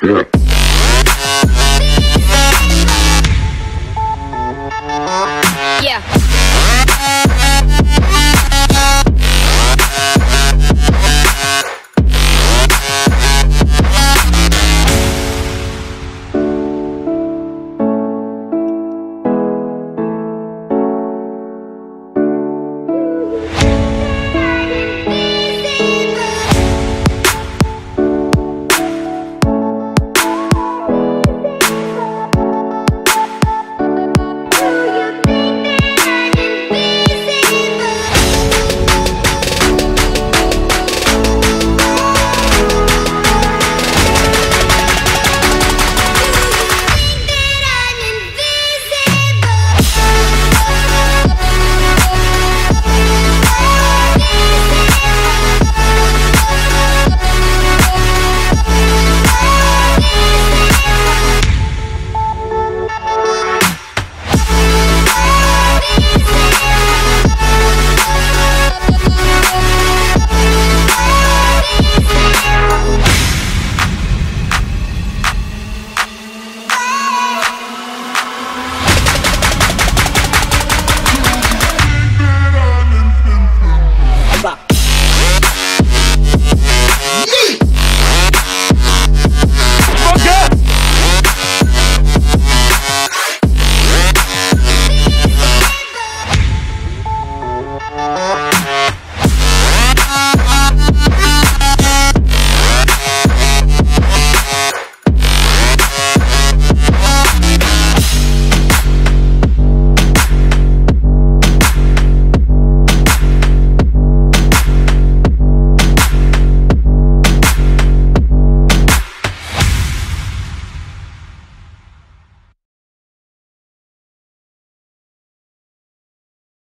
Yeah. Yeah.